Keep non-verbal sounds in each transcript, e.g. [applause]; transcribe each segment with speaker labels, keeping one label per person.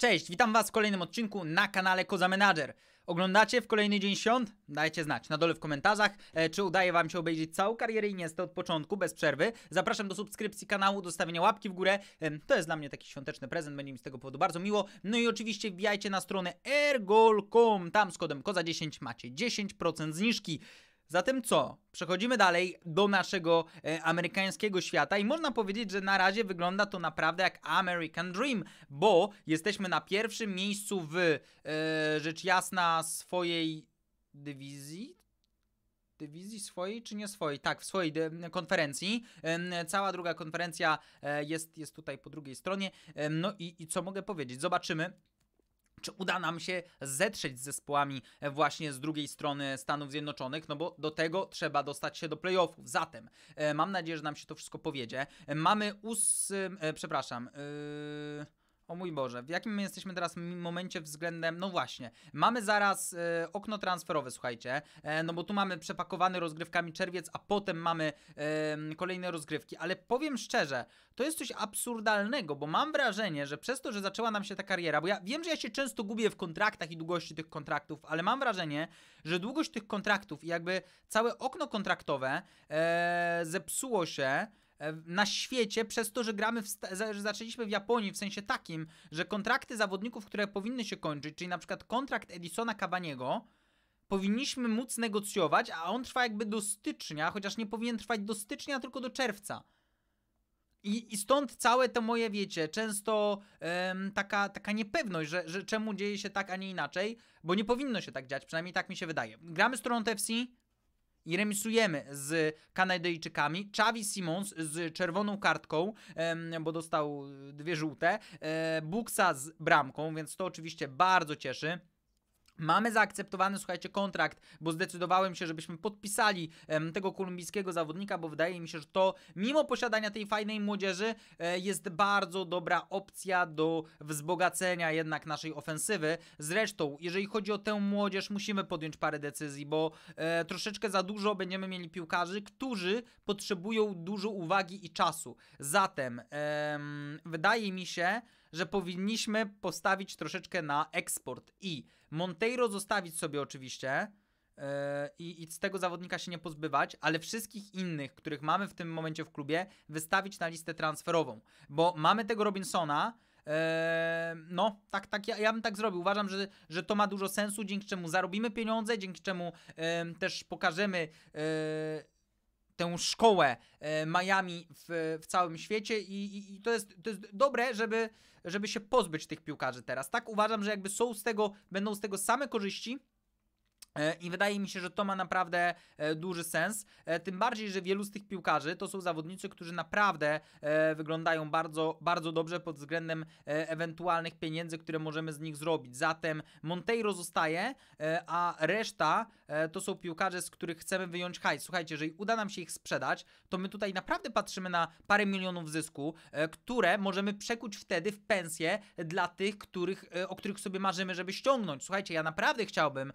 Speaker 1: Cześć, witam Was w kolejnym odcinku na kanale Koza Manager. Oglądacie w kolejny dzień świąt? Dajcie znać na dole w komentarzach, e, czy udaje Wam się obejrzeć całą karierę Iniesta od początku, bez przerwy. Zapraszam do subskrypcji kanału, do stawienia łapki w górę. E, to jest dla mnie taki świąteczny prezent, będzie mi z tego powodu bardzo miło. No i oczywiście wbijajcie na stronę ergol.com, tam z kodem KOZA10 macie 10% zniżki. Zatem co? Przechodzimy dalej do naszego e, amerykańskiego świata i można powiedzieć, że na razie wygląda to naprawdę jak American Dream, bo jesteśmy na pierwszym miejscu w e, rzecz jasna swojej dywizji, dywizji swojej czy nie swojej? Tak, w swojej konferencji. Cała druga konferencja e, jest, jest tutaj po drugiej stronie. No i, i co mogę powiedzieć? Zobaczymy czy uda nam się zetrzeć z zespołami e, właśnie z drugiej strony Stanów Zjednoczonych, no bo do tego trzeba dostać się do playoffów. Zatem e, mam nadzieję, że nam się to wszystko powiedzie. E, mamy ósmy, przepraszam, yy... O mój Boże, w jakim my jesteśmy teraz momencie względem, no właśnie, mamy zaraz e, okno transferowe, słuchajcie, e, no bo tu mamy przepakowany rozgrywkami czerwiec, a potem mamy e, kolejne rozgrywki, ale powiem szczerze, to jest coś absurdalnego, bo mam wrażenie, że przez to, że zaczęła nam się ta kariera, bo ja wiem, że ja się często gubię w kontraktach i długości tych kontraktów, ale mam wrażenie, że długość tych kontraktów i jakby całe okno kontraktowe e, zepsuło się, na świecie przez to, że gramy, w że zaczęliśmy w Japonii w sensie takim, że kontrakty zawodników, które powinny się kończyć, czyli na przykład kontrakt Edisona Cavaniego, powinniśmy móc negocjować, a on trwa jakby do stycznia, chociaż nie powinien trwać do stycznia, tylko do czerwca. I, I, stąd całe to moje, wiecie, często taka, taka niepewność, że, że czemu dzieje się tak, a nie inaczej, bo nie powinno się tak dziać, przynajmniej tak mi się wydaje. Gramy z Toronto FC, i remisujemy z Kanadyjczykami. Chavi Simons z czerwoną kartką, bo dostał dwie żółte. E, Buksa z bramką, więc to oczywiście bardzo cieszy. Mamy zaakceptowany, słuchajcie, kontrakt, bo zdecydowałem się, żebyśmy podpisali em, tego kolumbijskiego zawodnika, bo wydaje mi się, że to, mimo posiadania tej fajnej młodzieży, e, jest bardzo dobra opcja do wzbogacenia jednak naszej ofensywy. Zresztą, jeżeli chodzi o tę młodzież, musimy podjąć parę decyzji, bo e, troszeczkę za dużo będziemy mieli piłkarzy, którzy potrzebują dużo uwagi i czasu. Zatem, wydaje mi się, że powinniśmy postawić troszeczkę na eksport i Monteiro zostawić sobie oczywiście yy, i, z tego zawodnika się nie pozbywać, ale wszystkich innych, których mamy w tym momencie w klubie, wystawić na listę transferową, bo mamy tego Robinsona, Eee, no, tak, tak ja, ja bym tak zrobił. Uważam, że, że to ma dużo sensu, dzięki czemu zarobimy pieniądze, dzięki czemu e, też pokażemy e, tę szkołę e, Miami w, w całym świecie i, i, i, to, jest, to jest dobre, żeby, żeby się pozbyć tych piłkarzy teraz. Tak uważam, że jakby są z tego, będą z tego same korzyści, I wydaje mi się, że to ma naprawdę e, duży sens. E, tym bardziej, że wielu z tych piłkarzy to są zawodnicy, którzy naprawdę wyglądają bardzo, bardzo dobrze pod względem ewentualnych pieniędzy, które możemy z nich zrobić. Zatem Monteiro zostaje, a reszta to są piłkarze, z których chcemy wyjąć hajs. Słuchajcie, jeżeli uda nam się ich sprzedać, to my tutaj naprawdę patrzymy na parę milionów zysku, które możemy przekuć wtedy w pensję dla tych, których, o których sobie marzymy, żeby ściągnąć. Słuchajcie, ja naprawdę chciałbym,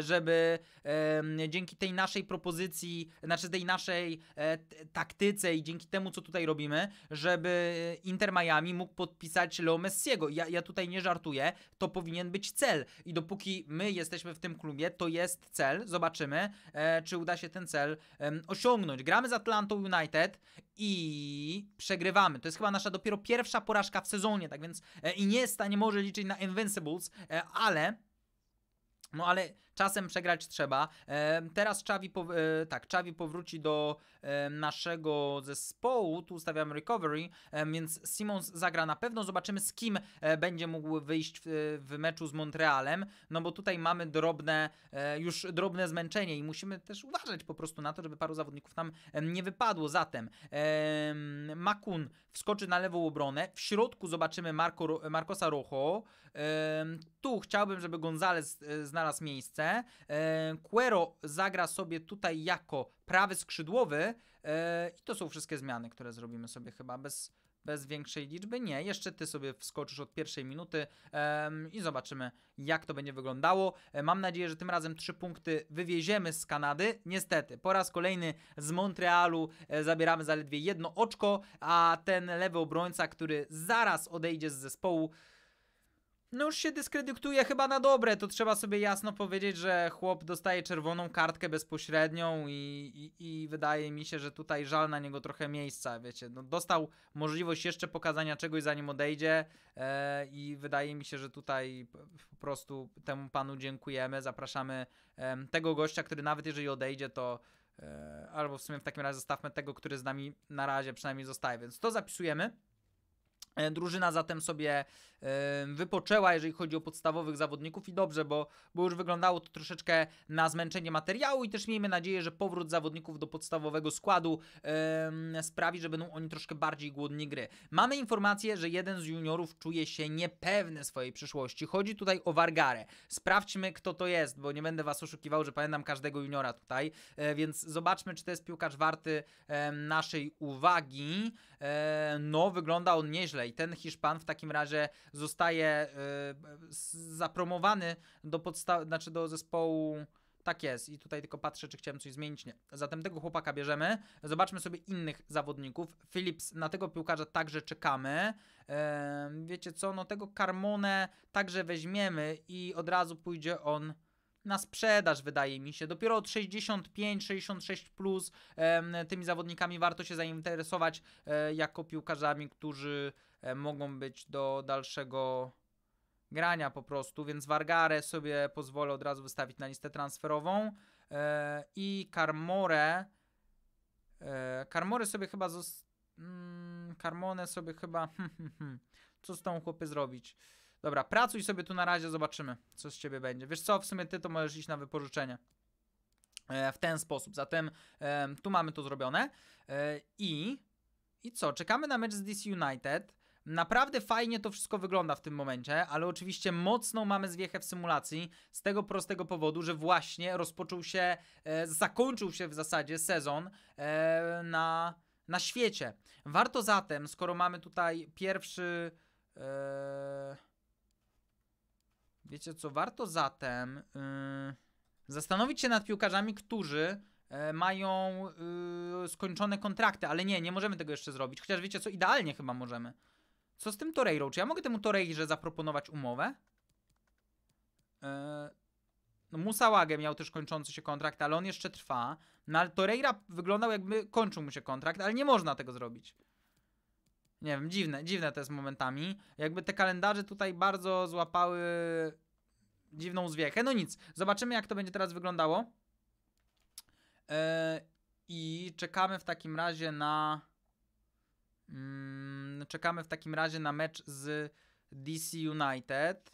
Speaker 1: że żeby e, dzięki tej naszej propozycji, znaczy tej naszej e, taktyce i dzięki temu, co tutaj robimy, żeby Inter Miami mógł podpisać Leo Messiego. Ja, ja tutaj nie żartuję, to powinien być cel. I dopóki my jesteśmy w tym klubie, to jest cel. Zobaczymy, e, czy uda się ten cel osiągnąć. Gramy z Atlantą United i przegrywamy. To jest chyba nasza dopiero pierwsza porażka w sezonie, tak więc e, Iniesta nie może liczyć na Invincibles, e, ale no ale czasem przegrać trzeba. E, teraz Czawi, e, tak, Czawi powróci do e, naszego zespołu, tu ustawiamy recovery, e, więc Simons zagra na pewno. Zobaczymy z kim e, będzie mógł wyjść w, w, meczu z Montrealem, no bo tutaj mamy drobne, e, już drobne zmęczenie i musimy też uważać po prostu na to, żeby paru zawodników nam nie wypadło. Zatem Makun wskoczy na lewą obronę, w środku zobaczymy Marco, Marcosa Rojo, tu chciałbym, żeby Gonzalez znalazł miejsce, E, Quero zagra sobie tutaj jako prawy skrzydłowy e, i to są wszystkie zmiany, które zrobimy sobie chyba bez, bez większej liczby. Nie, jeszcze ty sobie wskoczysz od pierwszej minuty i zobaczymy, jak to będzie wyglądało. E, mam nadzieję, że tym razem trzy punkty wywieziemy z Kanady. Niestety, po raz kolejny z Montrealu e, zabieramy zaledwie jedno oczko, a ten lewy obrońca, który zaraz odejdzie z zespołu, no już się dyskredytuje chyba na dobre. To trzeba sobie jasno powiedzieć, że chłop dostaje czerwoną kartkę bezpośrednią i, i, i wydaje mi się, że tutaj żal na niego trochę miejsca, wiecie. No, dostał możliwość jeszcze pokazania czegoś zanim odejdzie e, i wydaje mi się, że tutaj po prostu temu panu dziękujemy. Zapraszamy e, tego gościa, który nawet jeżeli odejdzie, to e, albo w sumie w takim razie zostawmy tego, który z nami na razie przynajmniej zostaje, więc to zapisujemy. E, drużyna zatem sobie wypoczęła, jeżeli chodzi o podstawowych zawodników i dobrze, bo, bo już wyglądało to troszeczkę na zmęczenie materiału i też miejmy nadzieję, że powrót zawodników do podstawowego składu sprawi, że będą oni troszkę bardziej głodni gry. Mamy informację, że jeden z juniorów czuje się niepewny swojej przyszłości. Chodzi tutaj o Wargarę. Sprawdźmy, kto to jest, bo nie będę was oszukiwał, że pamiętam każdego juniora tutaj, e, więc zobaczmy, czy to jest piłkarz warty naszej uwagi. E, no, wygląda on nieźle i ten Hiszpan w takim razie zostaje e, zapromowany do podstaw, znaczy do zespołu. Tak jest. I tutaj tylko patrzę, czy chciałem coś zmienić. Nie. Zatem tego chłopaka bierzemy. Zobaczmy sobie innych zawodników. Philips, na tego piłkarza także czekamy. E, wiecie co, no tego Carmone także weźmiemy i od razu pójdzie on na sprzedaż, wydaje mi się. Dopiero od 65-66 plus tymi zawodnikami warto się zainteresować e, jako piłkarzami, którzy mogą być do dalszego grania po prostu, więc Wargarę sobie pozwolę od razu wystawić na listę transferową e, i Carmore Carmore sobie chyba zos... Mm, Carmone sobie chyba [laughs] hmm, hmm, hmm. co z tą chłopy zrobić? Dobra, pracuj sobie tu na razie, zobaczymy, co z ciebie będzie. Wiesz co, w sumie ty to możesz iść na wypożyczenie. E, w ten sposób. Zatem e, tu mamy to zrobione. E, I i co? Czekamy na mecz z DC United. Naprawdę fajnie to wszystko wygląda w tym momencie, ale oczywiście mocną mamy zwiechę w symulacji z tego prostego powodu, że właśnie rozpoczął się, e, zakończył się w zasadzie sezon e, na, na świecie. Warto zatem, skoro mamy tutaj pierwszy. E, Wiecie co, warto zatem yy, zastanowić się nad piłkarzami, którzy yy, mają yy, skończone kontrakty, ale nie, nie możemy tego jeszcze zrobić. Chociaż wiecie co, idealnie chyba możemy. Co z tym Torreirą? Czy ja mogę temu Torreirze zaproponować umowę? Yy, no Musałagę miał też kończący się kontrakt, ale on jeszcze trwa. No ale wyglądał jakby kończył mu się kontrakt, ale nie można tego zrobić. Nie wiem, dziwne, dziwne to jest momentami. Jakby te kalendarze tutaj bardzo złapały dziwną zwiechę. No nic, zobaczymy jak to będzie teraz wyglądało. Yy, I czekamy w takim razie na... Yy, czekamy w takim razie na mecz z DC United.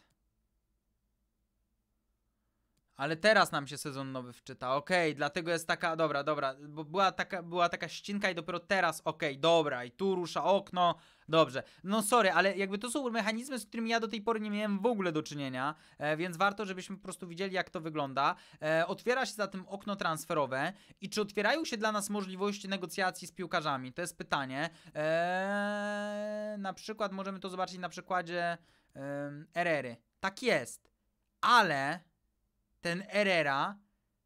Speaker 1: Ale teraz nam się sezon nowy wczyta. Okej, okay, dlatego jest taka, dobra, dobra, bo była taka, była taka ścinka i dopiero teraz, okej, okay, dobra, i tu rusza okno, dobrze. No sorry, ale jakby to są mechanizmy, z którymi ja do tej pory nie miałem w ogóle do czynienia, e, więc warto, żebyśmy po prostu widzieli, jak to wygląda. E, otwiera się zatem okno transferowe i czy otwierają się dla nas możliwości negocjacji z piłkarzami? To jest pytanie. E, na przykład możemy to zobaczyć na przykładzie e, Erery. Tak jest, ale ten Herrera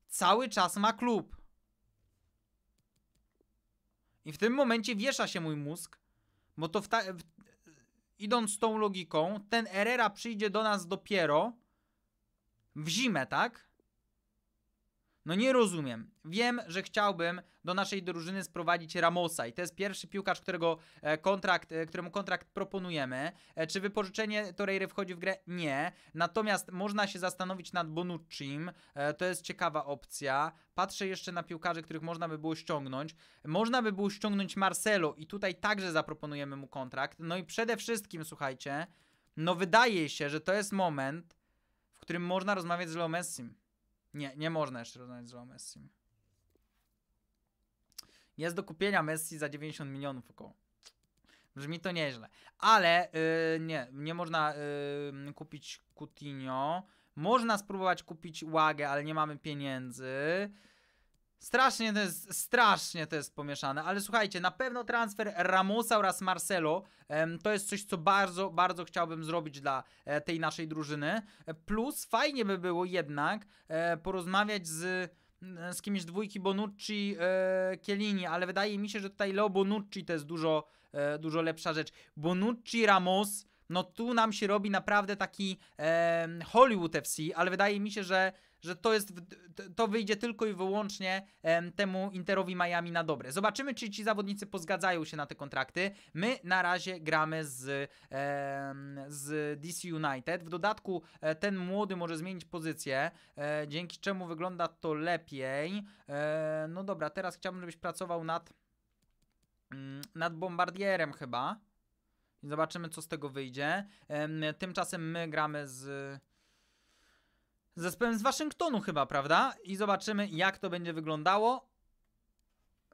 Speaker 1: cały czas ma klub. I w tym momencie wiesza się mój mózg, bo to w w idąc tą logiką, ten Herrera przyjdzie do nas dopiero w zimę, tak? No nie rozumiem. Wiem, że chciałbym do naszej drużyny sprowadzić Ramosa i to jest pierwszy piłkarz, którego e, kontrakt, e, któremu kontrakt proponujemy. E, czy wypożyczenie Torreira wchodzi w grę? Nie. Natomiast można się zastanowić nad Bonuccim. To jest ciekawa opcja. Patrzę jeszcze na piłkarzy, których można by było ściągnąć. Można by było ściągnąć Marcelo i tutaj także zaproponujemy mu kontrakt. No i przede wszystkim, słuchajcie, no wydaje się, że to jest moment, w którym można rozmawiać z Leo Messim. Nie, nie można jeszcze rozmawiać z Messim. Jest do kupienia Messi za 90 milionów około. Brzmi to nieźle. Ale yy, nie, nie można yy, kupić Coutinho. Można spróbować kupić Łagę, ale nie mamy pieniędzy. Strasznie to jest, strasznie to jest pomieszane, ale słuchajcie, na pewno transfer Ramosa oraz Marcelo to jest coś, co bardzo, bardzo chciałbym zrobić dla e, tej naszej drużyny. Plus fajnie by było jednak e, porozmawiać z z kimś dwójki Bonucci, e, Chiellini, ale wydaje mi się, że tutaj Leo Bonucci to jest dużo, e, dużo lepsza rzecz. Bonucci, Ramos no tu nam się robi naprawdę taki e, Hollywood FC, ale wydaje mi się, że że to jest, to wyjdzie tylko i wyłącznie em, temu Interowi Miami na dobre. Zobaczymy, czy ci zawodnicy pozgadzają się na te kontrakty. My na razie gramy z, z DC United. W dodatku e, ten młody może zmienić pozycję, e, dzięki czemu wygląda to lepiej. E, no dobra, teraz chciałbym, żebyś pracował nad, mm, nad bombardierem chyba. Zobaczymy, co z tego wyjdzie. Em, tymczasem my gramy z zespołem z Waszyngtonu chyba, prawda? I zobaczymy jak to będzie wyglądało.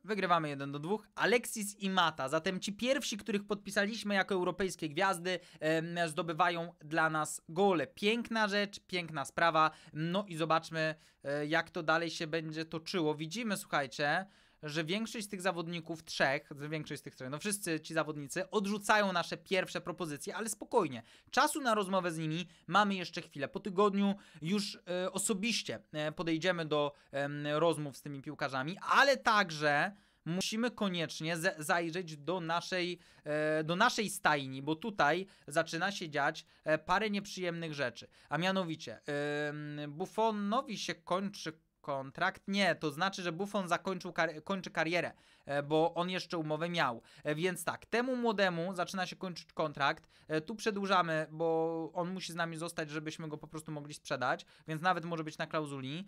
Speaker 1: Wygrywamy 1 do 2. Alexis i Mata. Zatem ci pierwsi, których podpisaliśmy jako europejskie gwiazdy, e, zdobywają dla nas gole. Piękna rzecz, piękna sprawa. No i zobaczmy, e, jak to dalej się będzie toczyło. Widzimy, słuchajcie, że większość z tych zawodników, trzech, większość z tych trzech, no wszyscy ci zawodnicy odrzucają nasze pierwsze propozycje, ale spokojnie. Czasu na rozmowę z nimi mamy jeszcze chwilę. Po tygodniu już e, osobiście e, podejdziemy do e, rozmów z tymi piłkarzami, ale także musimy koniecznie zajrzeć do naszej, e, do naszej stajni, bo tutaj zaczyna się dziać e, parę nieprzyjemnych rzeczy. A mianowicie, e, Buffonowi się kończy kontrakt? Nie, to znaczy, że Buffon zakończył kar kończy karierę, e, bo on jeszcze umowę miał. E, więc tak, temu młodemu zaczyna się kończyć kontrakt. E, tu przedłużamy, bo on musi z nami zostać, żebyśmy go po prostu mogli sprzedać, więc nawet może być na klauzuli.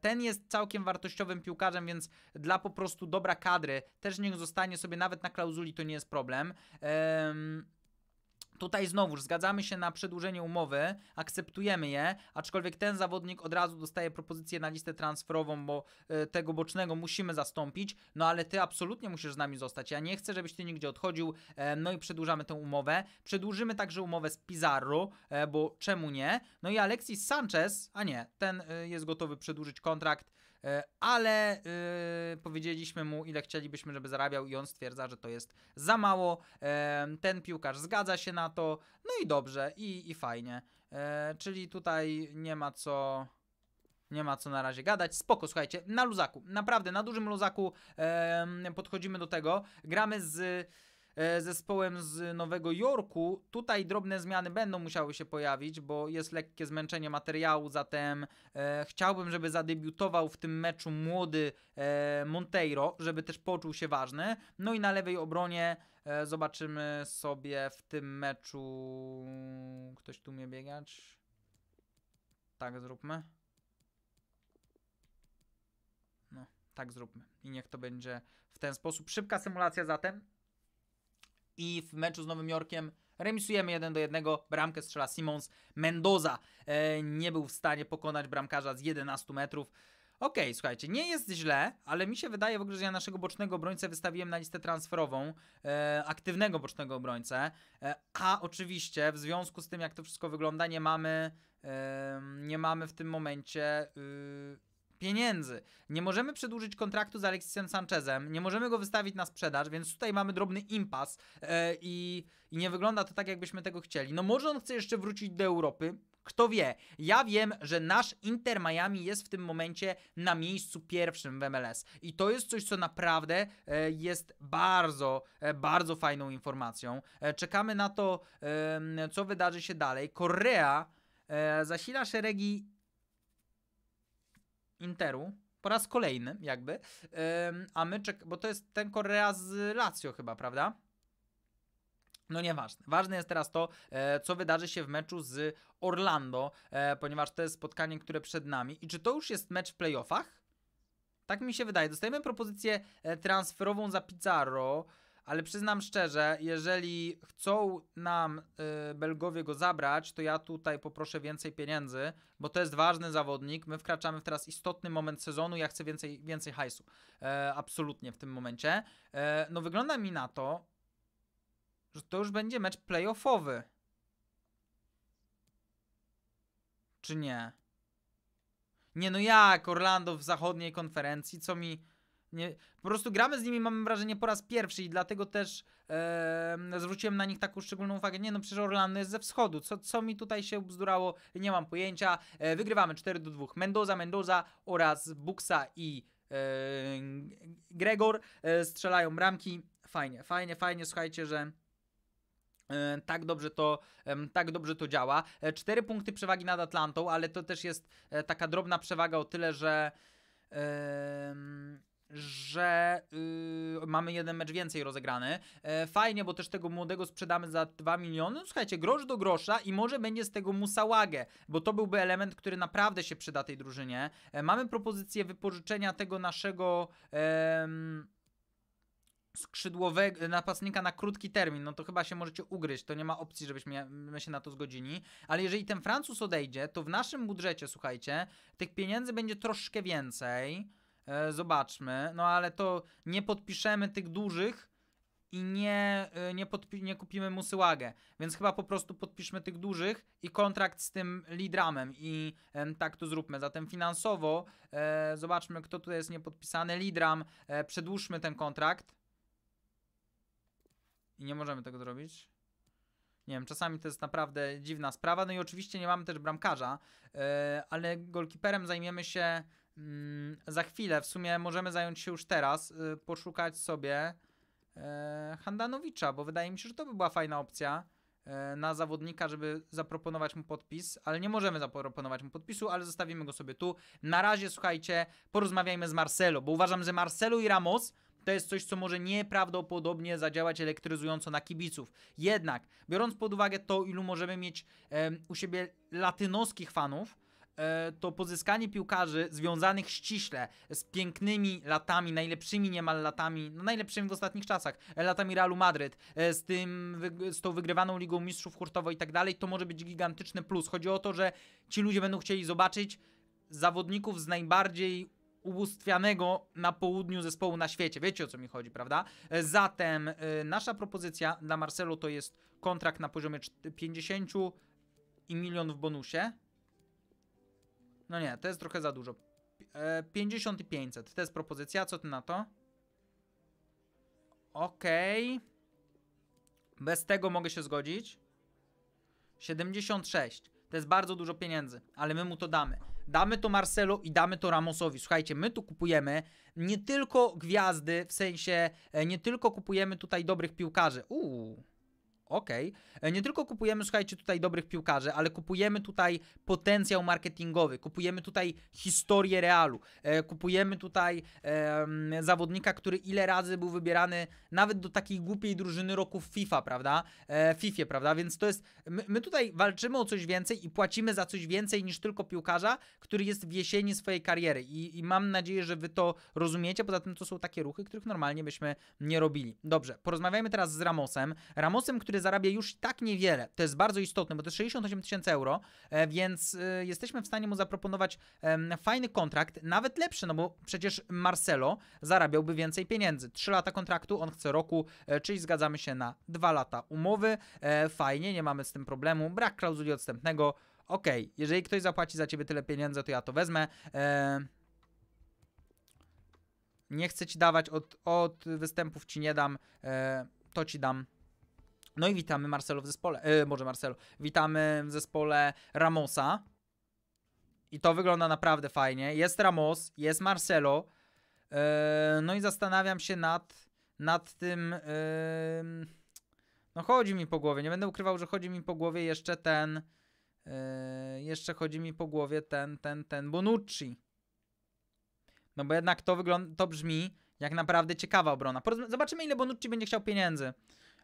Speaker 1: Ten jest całkiem wartościowym piłkarzem, więc dla po prostu dobra kadry też niech zostanie sobie nawet na klauzuli, to nie jest problem. Tutaj znowuż zgadzamy się na przedłużenie umowy, akceptujemy je, aczkolwiek ten zawodnik od razu dostaje propozycję na listę transferową, bo y, tego bocznego musimy zastąpić, no ale ty absolutnie musisz z nami zostać. Ja nie chcę, żebyś ty nigdzie odchodził, e, no i przedłużamy tę umowę. Przedłużymy także umowę z Pizarro, e, bo czemu nie? No i Alexis Sanchez, a nie, ten y, jest gotowy przedłużyć kontrakt. E, ale yy, powiedzieliśmy mu, ile chcielibyśmy, żeby zarabiał, i on stwierdza, że to jest za mało. Yy, ten piłkarz zgadza się na to, no i dobrze, i, i fajnie. Yy, czyli tutaj nie ma co. Nie ma co na razie gadać. Spoko, słuchajcie, na luzaku, naprawdę na dużym luzaku podchodzimy do tego. Gramy z zespołem z Nowego Jorku. Tutaj drobne zmiany będą musiały się pojawić, bo jest lekkie zmęczenie materiału, zatem e, chciałbym, żeby zadebiutował w tym meczu młody e, Monteiro, żeby też poczuł się ważny. No i na lewej obronie e, zobaczymy sobie w tym meczu... Ktoś tu mnie biegać? Tak zróbmy. No, tak zróbmy. I niech to będzie w ten sposób. Szybka symulacja zatem i w meczu z Nowym Jorkiem remisujemy 1 do 1. Bramkę strzela Simons. Mendoza e, nie był w stanie pokonać bramkarza z 11 metrów. Okej, okay, słuchajcie, nie jest źle, ale mi się wydaje w ogóle, że ja naszego bocznego obrońcę wystawiłem na listę transferową, e, aktywnego bocznego obrońcę, e, a oczywiście w związku z tym, jak to wszystko wygląda, nie mamy, e, nie mamy w tym momencie y, pieniędzy. Nie możemy przedłużyć kontraktu z Alexisem Sanchezem, nie możemy go wystawić na sprzedaż, więc tutaj mamy drobny impas yy, i, i nie wygląda to tak, jakbyśmy tego chcieli. No może on chce jeszcze wrócić do Europy, kto wie? Ja wiem, że nasz Inter Miami jest w tym momencie na miejscu pierwszym w MLS. I to jest coś, co naprawdę e, jest bardzo, e, bardzo fajną informacją. Czekamy na to, co wydarzy się dalej. Korea zasila szeregi Interu po raz kolejny, jakby. a my bo to jest ten Korea z Lazio chyba, prawda? No nieważne. Ważne jest teraz to, e, co wydarzy się w meczu z Orlando, e, ponieważ to jest spotkanie, które przed nami. I czy to już jest mecz w playoffach? Tak mi się wydaje. Dostajemy propozycję e, transferową za Pizarro ale przyznam szczerze, jeżeli chcą nam y, Belgowie go zabrać, to ja tutaj poproszę więcej pieniędzy, bo to jest ważny zawodnik. My wkraczamy w teraz istotny moment sezonu, ja chcę więcej, więcej hajsu. E, absolutnie w tym momencie. E, no wygląda mi na to, że to już będzie mecz playoffowy. Czy nie? Nie no jak Orlando w zachodniej konferencji, co mi nie, po prostu gramy z nimi, mam wrażenie, po raz pierwszy i dlatego też e, zwróciłem na nich taką szczególną uwagę. Nie no, przecież Orlando jest ze wschodu. Co, co mi tutaj się bzdurało? Nie mam pojęcia. E, wygrywamy 4 do 2. Mendoza, Mendoza oraz Buxa i e, Gregor e, strzelają bramki. Fajnie, fajnie, fajnie. Słuchajcie, że E, tak dobrze to, tak dobrze to działa. E, cztery punkty przewagi nad Atlantą, ale to też jest taka drobna przewaga o tyle, że że yy, mamy jeden mecz więcej rozegrany. E, fajnie, bo też tego młodego sprzedamy za 2 miliony. No, słuchajcie, grosz do grosza i może będzie z tego Musałagę, bo to byłby element, który naprawdę się przyda tej drużynie. E, mamy propozycję wypożyczenia tego naszego skrzydłowego napastnika na krótki termin, no to chyba się możecie ugryźć, to nie ma opcji, żebyśmy się na to zgodzili, ale jeżeli ten Francuz odejdzie, to w naszym budżecie, słuchajcie, tych pieniędzy będzie troszkę więcej, e, zobaczmy, no ale to nie podpiszemy tych dużych i nie, e, nie, nie kupimy Musyłagę, więc chyba po prostu podpiszmy tych dużych i kontrakt z tym Lidramem. I tak to zróbmy, zatem finansowo e, zobaczmy kto tu jest niepodpisany, Lidram, przedłużmy ten kontrakt, i nie możemy tego zrobić. Nie wiem, czasami to jest naprawdę dziwna sprawa. No i oczywiście nie mamy też bramkarza, ale golkiperem zajmiemy się yy, za chwilę. W sumie możemy zająć się już teraz, yy, poszukać sobie yy, Handanowicza, bo wydaje mi się, że to by była fajna opcja na zawodnika, żeby zaproponować mu podpis, ale nie możemy zaproponować mu podpisu, ale zostawimy go sobie tu. Na razie, słuchajcie, porozmawiajmy z Marcelo, bo uważam, że Marcelo i Ramos to jest coś, co może nieprawdopodobnie zadziałać elektryzująco na kibiców. Jednak, biorąc pod uwagę to, ilu możemy mieć e, u siebie latynoskich fanów, e, to pozyskanie piłkarzy związanych ściśle z pięknymi latami, najlepszymi niemal latami, no najlepszymi w ostatnich czasach, e, latami Realu Madryt, e, z, tym, z tą wygrywaną Ligą Mistrzów hurtowo i tak dalej, to może być gigantyczny plus. Chodzi o to, że ci ludzie będą chcieli zobaczyć zawodników z najbardziej ubóstwianego na południu zespołu na świecie. Wiecie o co mi chodzi, prawda? E, zatem nasza propozycja dla Marcelo to jest kontrakt na poziomie 50 i milion w bonusie. No nie, to jest trochę za dużo. 50 e, i 500. To jest propozycja. Co ty na to? Okej. Okay. Bez tego mogę się zgodzić. 76. To jest bardzo dużo pieniędzy, ale my mu to damy. Damy to Marcelo i damy to Ramosowi. Słuchajcie, my tu kupujemy nie tylko gwiazdy, w sensie e, nie tylko kupujemy tutaj dobrych piłkarzy. Uuu. Okej. Okay. E, nie tylko kupujemy, słuchajcie, tutaj dobrych piłkarzy, ale kupujemy tutaj potencjał marketingowy, kupujemy tutaj historię Realu, e, kupujemy tutaj zawodnika, który ile razy był wybierany nawet do takiej głupiej drużyny roku w FIFA, prawda? E, FIFA, prawda? Więc to jest, my, my, tutaj walczymy o coś więcej i płacimy za coś więcej niż tylko piłkarza, który jest w jesieni swojej kariery I, i mam nadzieję, że wy to rozumiecie, poza tym to są takie ruchy, których normalnie byśmy nie robili. Dobrze, porozmawiajmy teraz z Ramosem. Ramosem, który zarabia już tak niewiele. To jest bardzo istotne, bo to jest 68 tysięcy euro, e, więc e, jesteśmy w stanie mu zaproponować fajny kontrakt, nawet lepszy, no bo przecież Marcelo zarabiałby więcej pieniędzy. 3 lata kontraktu, on chce roku, e, czyli zgadzamy się na 2 lata umowy. Fajnie, nie mamy z tym problemu. Brak klauzuli odstępnego. Ok, jeżeli ktoś zapłaci za ciebie tyle pieniędzy, to ja to wezmę. Nie chcę ci dawać od, od występów, ci nie dam. To ci dam no i witamy Marcelo w zespole, yy, może Marcelo, witamy w zespole Ramosa. I to wygląda naprawdę fajnie. Jest Ramos, jest Marcelo. Yy, no i zastanawiam się nad, nad tym. Yy, no chodzi mi po głowie. Nie będę ukrywał, że chodzi mi po głowie jeszcze ten. Yy, jeszcze chodzi mi po głowie ten, ten, ten Bonucci. No bo jednak to wygląda, to brzmi jak naprawdę ciekawa obrona. Zobaczymy ile Bonucci będzie chciał pieniędzy.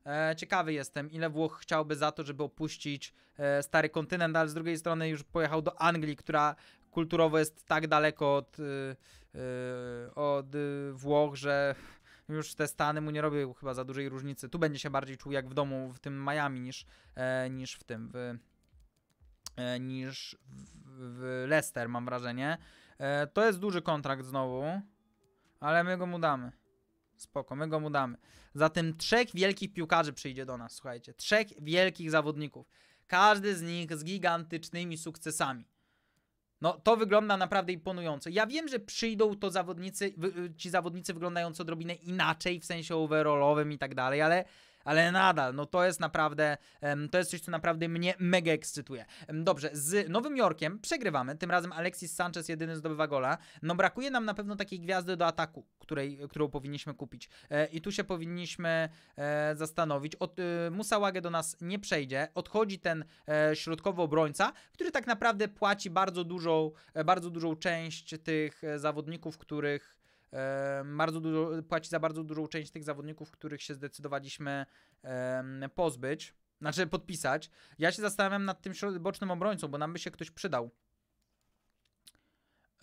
Speaker 1: E, ciekawy jestem, ile Włoch chciałby za to, żeby opuścić e, stary kontynent, ale z drugiej strony już pojechał do Anglii, która kulturowo jest tak daleko od, e, od Włoch, że już te Stany mu nie robią chyba za dużej różnicy. Tu będzie się bardziej czuł jak w domu w tym Miami niż, niż w tym, w, niż w Leicester mam wrażenie. To jest duży kontrakt znowu, ale my go mu damy. Spoko, my go mu damy. Zatem trzech wielkich piłkarzy przyjdzie do nas, słuchajcie. Trzech wielkich zawodników. Każdy z nich z gigantycznymi sukcesami. No, to wygląda naprawdę imponująco. Ja wiem, że przyjdą to zawodnicy, ci zawodnicy wyglądający odrobinę inaczej, w sensie overallowym i tak dalej, ale, ale nadal, no to jest naprawdę, to jest coś, co naprawdę mnie mega ekscytuje. Dobrze, z Nowym Jorkiem przegrywamy, tym razem Alexis Sanchez jedyny zdobywa gola. No brakuje nam na pewno takiej gwiazdy do ataku, której, którą powinniśmy kupić. E, I tu się powinniśmy e, zastanowić. Od, e, do nas nie przejdzie, odchodzi ten środkowy obrońca, który tak naprawdę płaci bardzo dużą, bardzo dużą część tych zawodników, których e, bardzo dużo, płaci za bardzo dużą część tych zawodników, których się zdecydowaliśmy em, pozbyć, znaczy podpisać. Ja się zastanawiam nad tym bocznym obrońcą, bo nam by się ktoś przydał.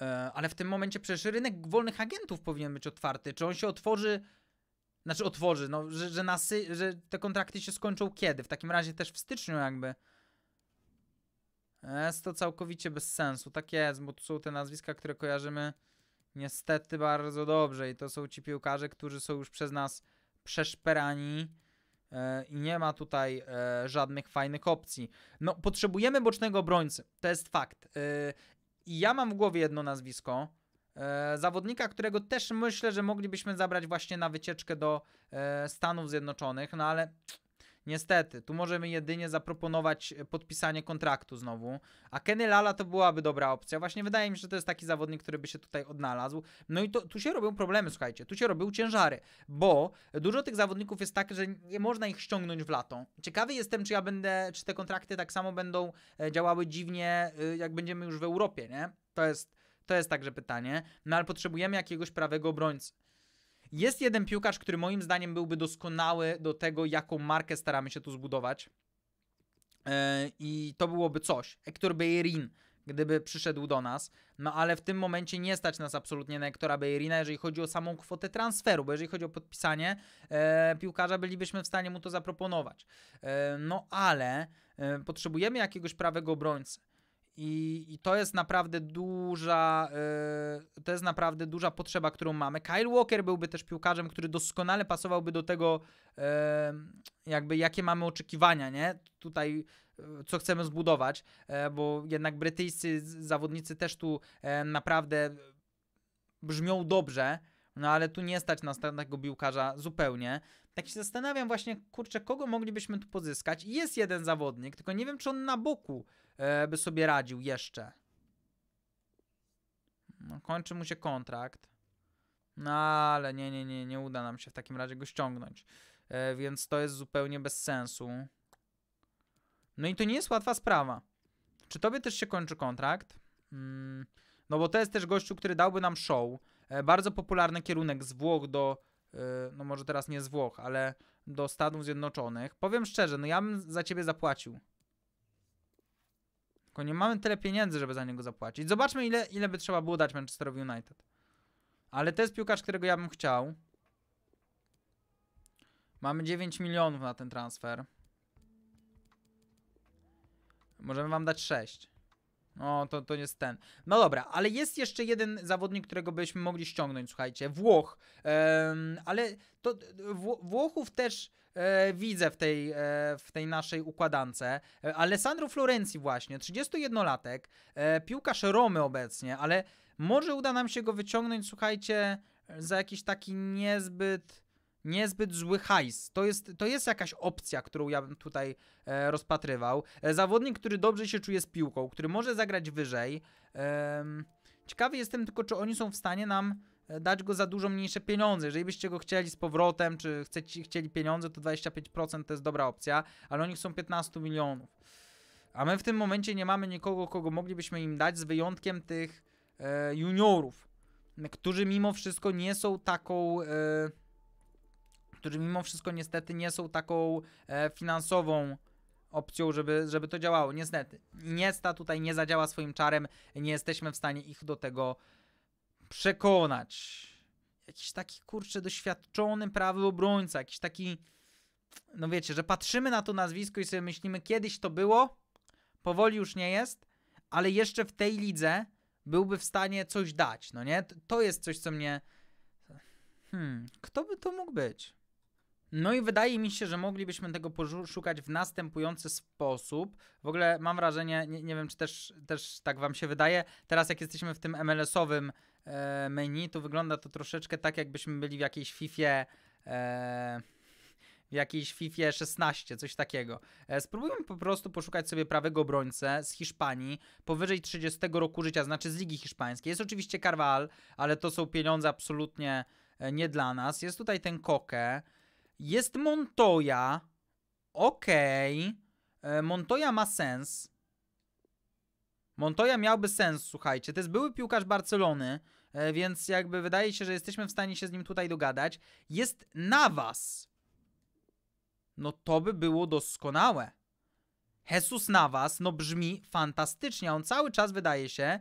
Speaker 1: E, ale w tym momencie przecież rynek wolnych agentów powinien być otwarty. Czy on się otworzy? Znaczy otworzy, no, że, że, nasy, że te kontrakty się skończą kiedy? W takim razie też w styczniu jakby. Jest to całkowicie bez sensu. Tak jest, bo tu są te nazwiska, które kojarzymy niestety bardzo dobrze i to są ci piłkarze, którzy są już przez nas przeszperani e, i nie ma tutaj e, żadnych fajnych opcji. No, potrzebujemy bocznego obrońcy, to jest fakt. E, I ja mam w głowie jedno nazwisko, zawodnika, którego też myślę, że moglibyśmy zabrać właśnie na wycieczkę do Stanów Zjednoczonych, no ale niestety, tu możemy jedynie zaproponować e, podpisanie kontraktu znowu, a Kenny Lala to byłaby dobra opcja. Właśnie wydaje mi się, że to jest taki zawodnik, który by się tutaj odnalazł. No i to, tu się robią problemy, słuchajcie, tu się robią ciężary, bo dużo tych zawodników jest tak, że nie można ich ściągnąć w lato. Ciekawy jestem, czy ja będę, czy te kontrakty tak samo będą e, działały dziwnie, e, jak będziemy już w Europie, nie? To jest, to jest także pytanie. No ale potrzebujemy jakiegoś prawego obrońcy. Jest jeden piłkarz, który moim zdaniem byłby doskonały do tego, jaką markę staramy się tu zbudować. E, I to byłoby coś. Hector Bellerin, gdyby przyszedł do nas. No ale w tym momencie nie stać nas absolutnie na Hectora Bellerina, jeżeli chodzi o samą kwotę transferu, bo jeżeli chodzi o podpisanie e, piłkarza, bylibyśmy w stanie mu to zaproponować. E, no ale potrzebujemy jakiegoś prawego obrońcy. I, I to jest naprawdę duża, yy, to jest naprawdę duża potrzeba, którą mamy. Kyle Walker byłby też piłkarzem, który doskonale pasowałby do tego, yy, jakby jakie mamy oczekiwania, nie? Tutaj yy, co chcemy zbudować, yy, bo jednak brytyjscy zawodnicy też tu yy, naprawdę brzmią dobrze, no ale tu nie stać nas na tego piłkarza zupełnie. Tak się zastanawiam właśnie, kurczę, kogo moglibyśmy tu pozyskać. Jest jeden zawodnik, tylko nie wiem, czy on na boku e, by sobie radził jeszcze. No, kończy mu się kontrakt. No ale nie, nie, nie, nie uda nam się w takim razie go ściągnąć. E, więc to jest zupełnie bez sensu. No i to nie jest łatwa sprawa. Czy tobie też się kończy kontrakt? Mm, no bo to jest też gościu, który dałby nam show. E, bardzo popularny kierunek z Włoch do, no może teraz nie z Włoch, ale do Stanów Zjednoczonych. Powiem szczerze, no ja bym za ciebie zapłacił. Tylko nie mamy tyle pieniędzy, żeby za niego zapłacić. Zobaczmy, ile, ile by trzeba było dać Manchesterowi United. Ale to jest piłkarz, którego ja bym chciał. Mamy 9 milionów na ten transfer. Możemy wam dać 6. No, to, to jest ten. No dobra, ale jest jeszcze jeden zawodnik, którego byśmy mogli ściągnąć, słuchajcie. Włoch. Em, ale to Wło- Włochów też e, widzę w tej, e, w tej naszej układance. E, Alessandro Florenzi właśnie, 31-latek, e, piłkarz Romy obecnie, ale może uda nam się go wyciągnąć, słuchajcie, za jakiś taki niezbyt niezbyt zły hajs. To jest, to jest jakaś opcja, którą ja bym tutaj e, rozpatrywał. E, zawodnik, który dobrze się czuje z piłką, który może zagrać wyżej. Em, ciekawy jestem tylko, czy oni są w stanie nam e, dać go za dużo mniejsze pieniądze. Jeżeli byście go chcieli z powrotem, czy chcecie, chcieli pieniądze, to 25% to jest dobra opcja, ale oni chcą 15 milionów. A my w tym momencie nie mamy nikogo, kogo moglibyśmy im dać, z wyjątkiem tych e, juniorów, którzy mimo wszystko nie są taką... E, którzy mimo wszystko niestety nie są taką e, finansową opcją, żeby, żeby to działało. Niestety. Niesta tutaj nie zadziała swoim czarem. Nie jesteśmy w stanie ich do tego przekonać. Jakiś taki kurczę doświadczony prawy obrońca, jakiś taki no wiecie, że patrzymy na to nazwisko i sobie myślimy, kiedyś to było, powoli już nie jest, ale jeszcze w tej lidze byłby w stanie coś dać, no nie? To jest coś, co mnie... Hmm, kto by to mógł być? No i wydaje mi się, że moglibyśmy tego poszukać w następujący sposób. W ogóle mam wrażenie, nie, nie wiem czy też, też tak wam się wydaje, teraz jak jesteśmy w tym MLS-owym e, menu, to wygląda to troszeczkę tak, jakbyśmy byli w jakiejś Fifie, e, w jakiejś FIFA 16, coś takiego. E, spróbujmy po prostu poszukać sobie prawego obrońcę z Hiszpanii powyżej 30 roku życia, znaczy z Ligi Hiszpańskiej. Jest oczywiście Carval, ale to są pieniądze absolutnie e, nie dla nas. Jest tutaj ten Koke. Jest Montoya. Okej. Okay. Montoya ma sens. Montoya miałby sens, słuchajcie. To jest były piłkarz Barcelony, e, więc jakby wydaje się, że jesteśmy w stanie się z nim tutaj dogadać. Jest Navas. No to by było doskonałe. Jesus Navas, no brzmi fantastycznie. On cały czas wydaje się,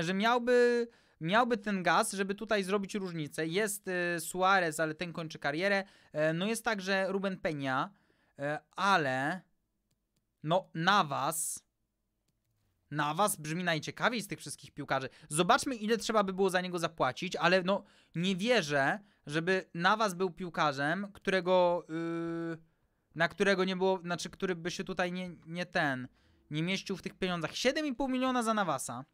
Speaker 1: że miałby, miałby ten gaz, żeby tutaj zrobić różnicę. Jest y, Suarez, ale ten kończy karierę. E, no jest także Ruben Peña, e, ale no Navas na was brzmi najciekawiej z tych wszystkich piłkarzy. Zobaczmy, ile trzeba by było za niego zapłacić, ale no nie wierzę, żeby na was był piłkarzem, którego. Yy, na którego nie było. Znaczy, który by się tutaj nie, nie ten. Nie mieścił w tych pieniądzach. 7,5 miliona za Nawasa.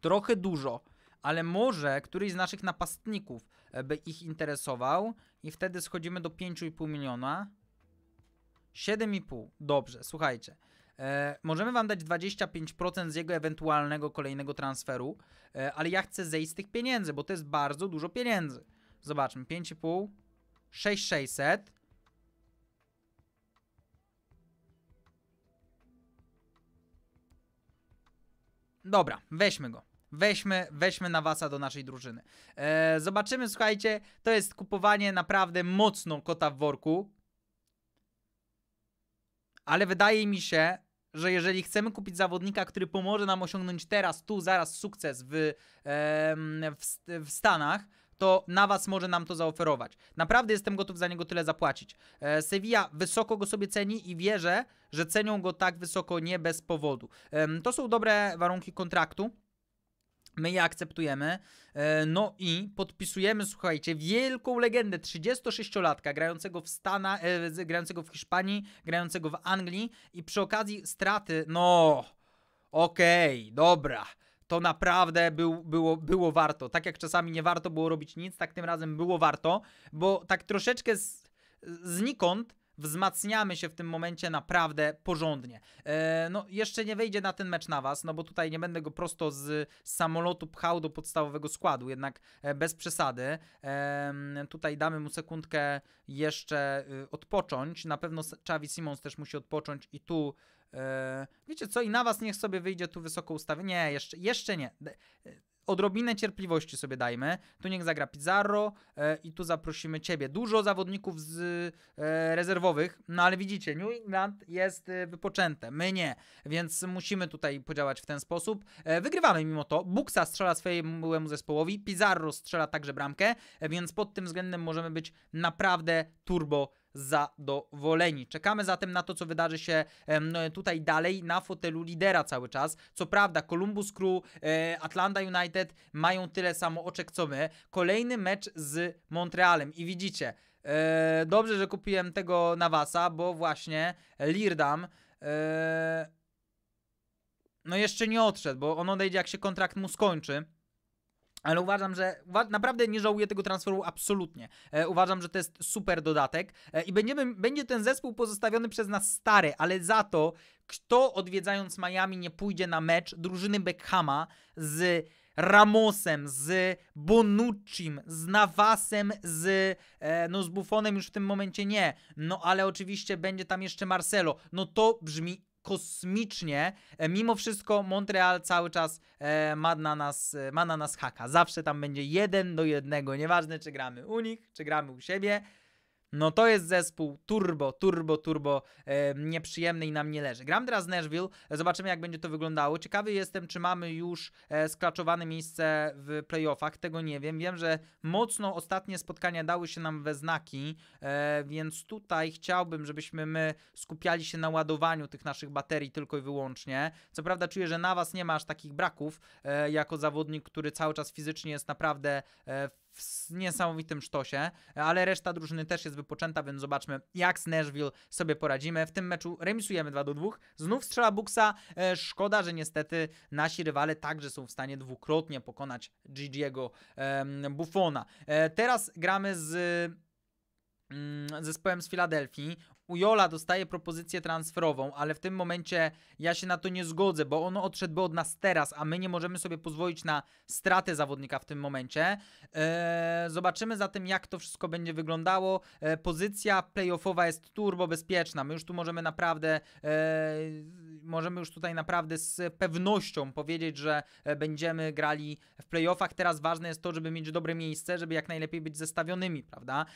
Speaker 1: Trochę dużo, ale może któryś z naszych napastników e, by ich interesował i wtedy schodzimy do 5,5 miliona. 7,5. Dobrze, słuchajcie. E, możemy wam dać 25% z jego ewentualnego kolejnego transferu, e, ale ja chcę zejść z tych pieniędzy, bo to jest bardzo dużo pieniędzy. Zobaczmy, 5,5, 6,600. Dobra, weźmy go. Weźmy, weźmy Nawasa do naszej drużyny. E, zobaczymy, słuchajcie, to jest kupowanie naprawdę mocno kota w worku. Ale wydaje mi się, że jeżeli chcemy kupić zawodnika, który pomoże nam osiągnąć teraz, tu, zaraz sukces w, w, w Stanach, to Navas może nam to zaoferować. Naprawdę jestem gotów za niego tyle zapłacić. E, Sevilla wysoko go sobie ceni i wierzę, że cenią go tak wysoko nie bez powodu. to są dobre warunki kontraktu. My je akceptujemy. E, no i podpisujemy, słuchajcie, wielką legendę 36-latka grającego w Stanach, e, grającego w Hiszpanii, grającego w Anglii i przy okazji straty, no okej, okay, dobra. To naprawdę był, było, było warto. Tak jak czasami nie warto było robić nic, tak tym razem było warto, bo tak troszeczkę z, znikąd wzmacniamy się w tym momencie naprawdę porządnie. E, no, jeszcze nie wejdzie na ten mecz na was, no bo tutaj nie będę go prosto z samolotu pchał do podstawowego składu, jednak e, bez przesady. E, tutaj damy mu sekundkę jeszcze y, odpocząć. Na pewno Chavi Simons też musi odpocząć i tu e, wiecie co, i na was niech sobie wyjdzie tu wysoko ustawienie. Nie, jeszcze, jeszcze nie odrobinę cierpliwości sobie dajmy. Tu niech zagra Pizarro e, i tu zaprosimy Ciebie. Dużo zawodników z e, rezerwowych, no ale widzicie, New England jest e, wypoczęte, my nie, więc musimy tutaj podziałać w ten sposób. E, wygrywamy mimo to. Buksa strzela swojemu zespołowi, Pizarro strzela także bramkę, e, więc pod tym względem możemy być naprawdę turbo zadowoleni. Czekamy zatem na to, co wydarzy się tutaj dalej na fotelu lidera cały czas. Co prawda, Columbus Crew, e, Atlanta United mają tyle samo oczek co my. Kolejny mecz z Montrealem i widzicie, e, dobrze, że kupiłem tego Navasa, bo właśnie Lirdam e, no jeszcze nie odszedł, bo on odejdzie jak się kontrakt mu skończy. Ale uważam, że naprawdę nie żałuję tego transferu absolutnie. E, uważam, że to jest super dodatek e, i będziemy, będzie ten zespół pozostawiony przez nas stary, ale za to, kto odwiedzając Miami nie pójdzie na mecz drużyny Beckhama z Ramosem, z Bonuccim, z Navasem, z, e, no z Buffonem już w tym momencie nie, no ale oczywiście będzie tam jeszcze Marcelo, no to brzmi kosmicznie. E, mimo wszystko Montreal cały czas e, ma, na nas, e, ma na nas haka. Zawsze tam będzie jeden do jednego. Nieważne czy gramy u nich, czy gramy u siebie. No to jest zespół turbo, turbo, turbo e, nieprzyjemny i nam nie leży. Gram teraz Nashville, zobaczymy jak będzie to wyglądało. Ciekawy jestem, czy mamy już e, sklaczowane miejsce w playoffach, tego nie wiem. Wiem, że mocno ostatnie spotkania dały się nam we znaki, e, więc tutaj chciałbym, żebyśmy my skupiali się na ładowaniu tych naszych baterii tylko i wyłącznie. Co prawda czuję, że na was nie ma aż takich braków, e, jako zawodnik, który cały czas fizycznie jest naprawdę e, w niesamowitym sztosie, ale reszta drużyny też jest wypoczęta, więc zobaczmy jak z Nashville sobie poradzimy. W tym meczu remisujemy 2 do 2. Znów strzela Buxa. E, szkoda, że niestety nasi rywale także są w stanie dwukrotnie pokonać Gigiego Buffona. E, teraz gramy z mm, zespołem z Filadelfii. Ujola dostaje propozycję transferową, ale w tym momencie ja się na to nie zgodzę, bo on odszedłby od nas teraz, a my nie możemy sobie pozwolić na stratę zawodnika w tym momencie. Eee, zobaczymy zatem, jak to wszystko będzie wyglądało. Eee, pozycja playoffowa jest turbo bezpieczna. My już tu możemy naprawdę, eee, możemy już tutaj naprawdę z pewnością powiedzieć, że e, będziemy grali w playoffach. Teraz ważne jest to, żeby mieć dobre miejsce, żeby jak najlepiej być zestawionymi, prawda?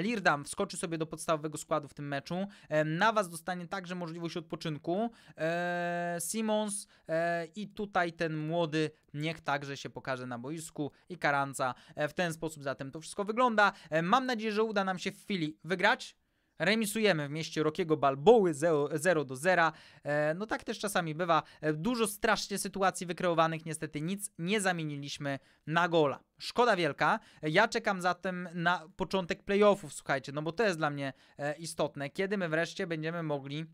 Speaker 1: Lirdam wskoczy sobie do podstawowego składu w tym meczu. E, Nawas dostanie także możliwość odpoczynku. E, Simons e, i tutaj ten młody niech także się pokaże na boisku i Karanca. W ten sposób zatem to wszystko wygląda. Mam nadzieję, że uda nam się w chwili wygrać. Remisujemy w mieście Rokiego Balboły 0, 0 do 0. E, no tak też czasami bywa. E, dużo strasznie sytuacji wykreowanych, niestety nic nie zamieniliśmy na gola. Szkoda wielka. E, Ja czekam zatem na początek playoffów, słuchajcie, no bo to jest dla mnie istotne. Kiedy my wreszcie będziemy mogli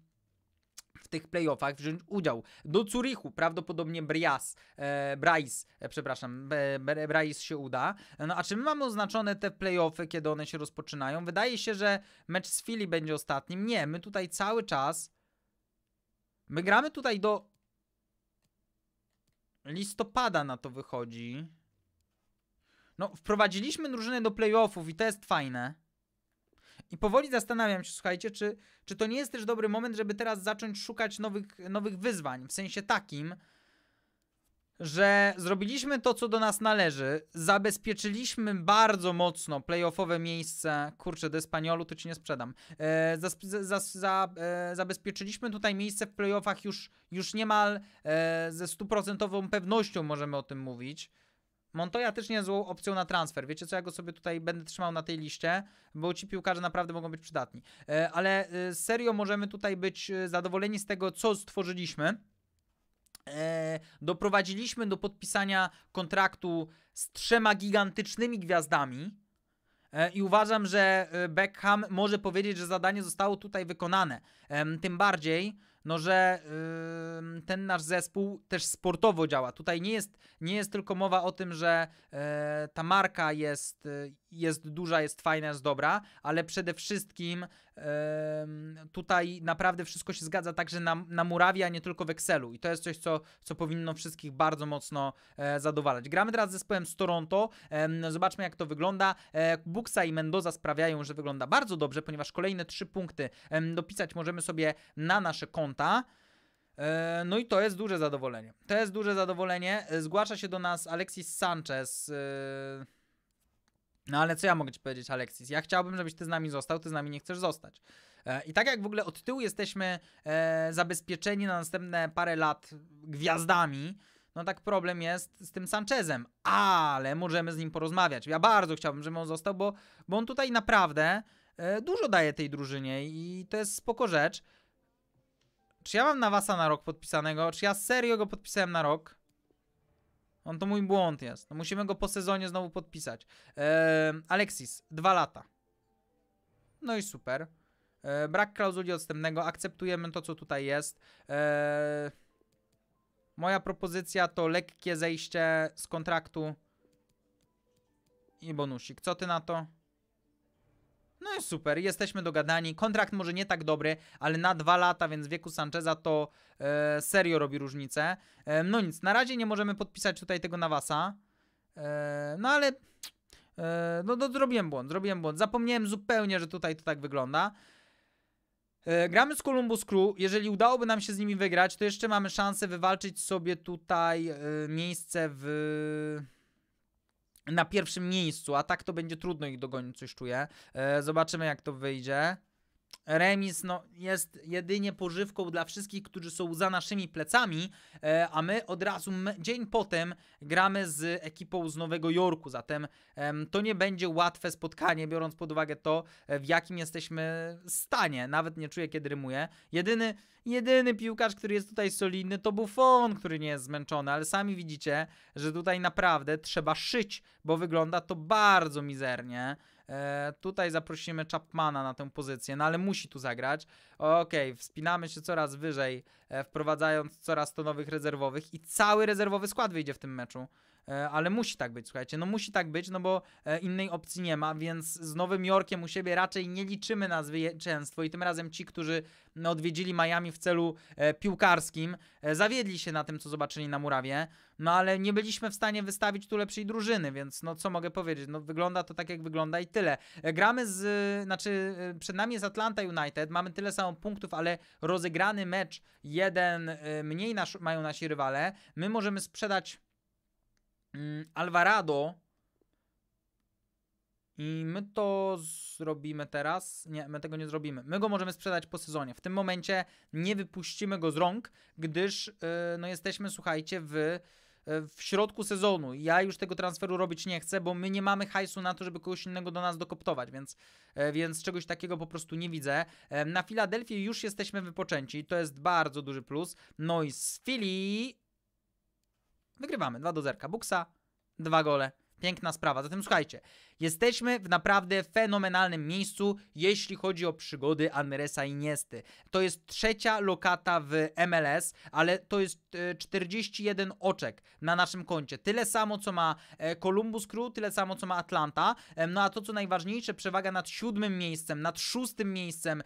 Speaker 1: w tych playoffach wziąć udział. Do Zurichu prawdopodobnie Brias, e, Bryce, e, przepraszam, e, Bryce się uda. No a czy my mamy oznaczone te playoffy, kiedy one się rozpoczynają? Wydaje się, że mecz z Philly będzie ostatnim. Nie, my tutaj cały czas my gramy tutaj do listopada na to wychodzi. No, wprowadziliśmy drużynę do playoffów i to jest fajne. I powoli zastanawiam się, słuchajcie, czy, czy to nie jest też dobry moment, żeby teraz zacząć szukać nowych, nowych wyzwań. W sensie takim, że zrobiliśmy to, co do nas należy, zabezpieczyliśmy bardzo mocno playoffowe miejsce. Kurczę, do Espaniolu to ci nie sprzedam. E, za, za, za, e, zabezpieczyliśmy tutaj miejsce w playoffach już, już niemal e, ze stuprocentową pewnością możemy o tym mówić. Montoya też nie jest złą opcją na transfer. Wiecie co, ja go sobie tutaj będę trzymał na tej liście, bo ci piłkarze naprawdę mogą być przydatni. E, ale e, serio możemy tutaj być e, zadowoleni z tego, co stworzyliśmy. Doprowadziliśmy do podpisania kontraktu z trzema gigantycznymi gwiazdami. I uważam, że Beckham może powiedzieć, że zadanie zostało tutaj wykonane. Tym bardziej, no, że ym, ten nasz zespół też sportowo działa. Tutaj nie jest, nie jest tylko mowa o tym, że e, ta marka jest, e, jest duża, jest fajna, jest dobra, ale przede wszystkim em, tutaj naprawdę wszystko się zgadza także na, na murawie, a nie tylko w Excelu. I to jest coś, co, co powinno wszystkich bardzo mocno e, zadowalać. Gramy teraz z zespołem z Toronto. Em, zobaczmy, jak to wygląda. E, Buksa i Mendoza sprawiają, że wygląda bardzo dobrze, ponieważ kolejne trzy punkty em, dopisać możemy sobie na nasze konta. E, No i to jest duże zadowolenie. To jest duże zadowolenie. E, Zgłasza się do nas Alexis Sanchez. No ale co ja mogę ci powiedzieć, Alexis? Ja chciałbym, żebyś ty z nami został, ty z nami nie chcesz zostać. E, I tak jak w ogóle od tyłu jesteśmy e, zabezpieczeni na następne parę lat gwiazdami, no tak problem jest z tym Sanchezem, ale możemy z nim porozmawiać. Ja bardzo chciałbym, żeby on został, bo, bo on tutaj naprawdę e, dużo daje tej drużynie i to jest spoko rzecz. Czy ja mam Nawasa na rok podpisanego? Czy ja serio go podpisałem na rok? On to mój błąd jest. No musimy go po sezonie znowu podpisać. Alexis, dwa lata. No i super. Eee, brak klauzuli odstępnego. Akceptujemy to, co tutaj jest. Eee, moja propozycja to lekkie zejście z kontraktu i bonusik. Co ty na to? No i super, jesteśmy dogadani. Kontrakt może nie tak dobry, ale na dwa lata, więc w wieku Sancheza to e, serio robi różnicę. E, no nic, na razie nie możemy podpisać tutaj tego Nawasa. E, no ale e, no, no zrobiłem błąd, zrobiłem błąd. Zapomniałem zupełnie, że tutaj to tak wygląda. E, gramy z Columbus Crew. Jeżeli udałoby nam się z nimi wygrać, to jeszcze mamy szansę wywalczyć sobie tutaj e, miejsce w na pierwszym miejscu, a tak to będzie trudno ich dogonić, coś czuję. E, zobaczymy, jak to wyjdzie. Remis no, jest jedynie pożywką dla wszystkich, którzy są za naszymi plecami, e, a my od razu dzień potem gramy z ekipą z Nowego Jorku, zatem em, to nie będzie łatwe spotkanie, biorąc pod uwagę to, e, w jakim jesteśmy stanie. Nawet nie czuję, kiedy rymuję. Jedyny, jedyny piłkarz, który jest tutaj solidny, to Buffon, który nie jest zmęczony, ale sami widzicie, że tutaj naprawdę trzeba szyć, bo wygląda to bardzo mizernie. E, tutaj zaprosimy Chapmana na tę pozycję, no ale musi tu zagrać. Okej, wspinamy się coraz wyżej wprowadzając coraz to nowych rezerwowych i cały rezerwowy skład wyjdzie w tym meczu. E, ale musi tak być, słuchajcie, no musi tak być, no bo e, innej opcji nie ma, więc z Nowym Jorkiem u siebie raczej nie liczymy na zwycięstwo i tym razem ci, którzy no, odwiedzili Miami w celu e, piłkarskim, zawiedli się na tym, co zobaczyli na murawie, no ale nie byliśmy w stanie wystawić tu lepszej drużyny, więc no co mogę powiedzieć, no wygląda to tak jak wygląda i tyle. Gramy z, znaczy przed nami jest Atlanta United, mamy tyle samo punktów, ale rozegrany mecz jeden mniej nasz, mają nasi rywale, my możemy sprzedać Mm, Alvarado. I my to zrobimy teraz. Nie, my tego nie zrobimy. My go możemy sprzedać po sezonie. W tym momencie nie wypuścimy go z rąk, gdyż yy, no jesteśmy, słuchajcie, w, w środku sezonu. Ja już tego transferu robić nie chcę, bo my nie mamy hajsu na to, żeby kogoś innego do nas dokoptować, więc, yy, więc czegoś takiego po prostu nie widzę. Na Filadelfii już jesteśmy wypoczęci. To jest bardzo duży plus. No i z Filii Wygrywamy 2 do 0. Buksa, dwa gole. Piękna sprawa. Zatem słuchajcie, jesteśmy w naprawdę fenomenalnym miejscu, jeśli chodzi o przygody Andresa Iniesty. To jest trzecia lokata w MLS, ale to jest 41 e, oczek na naszym koncie. Tyle samo, co ma e, Columbus Crew, tyle samo, co ma Atlanta. No a to, co najważniejsze, przewaga nad siódmym miejscem, nad szóstym miejscem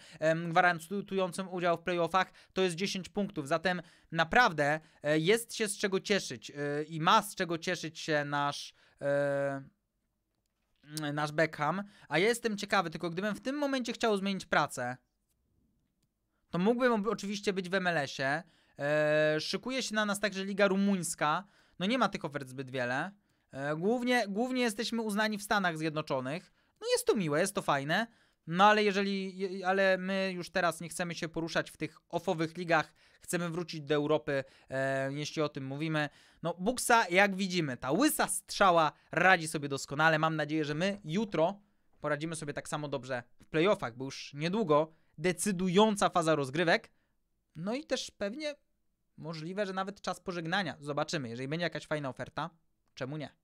Speaker 1: gwarantującym udział w playoffach, to jest 10 punktów. Zatem naprawdę e, jest się z czego cieszyć i ma z czego cieszyć się nasz nasz Beckham, a ja jestem ciekawy, tylko gdybym w tym momencie chciał zmienić pracę, to mógłbym oczywiście być w MLS-ie. E, szykuje się na nas także Liga Rumuńska. No nie ma tych ofert zbyt wiele. E, głównie, głównie jesteśmy uznani w Stanach Zjednoczonych. No jest to miłe, jest to fajne. No ale jeżeli, ale my już teraz nie chcemy się poruszać w tych ofowych ligach, chcemy wrócić do Europy, e, jeśli o tym mówimy. No Buksa, jak widzimy, ta łysa strzała radzi sobie doskonale. Mam nadzieję, że my jutro poradzimy sobie tak samo dobrze w playoffach, bo już niedługo decydująca faza rozgrywek. No i też pewnie możliwe, że nawet czas pożegnania. Zobaczymy, jeżeli będzie jakaś fajna oferta, czemu nie?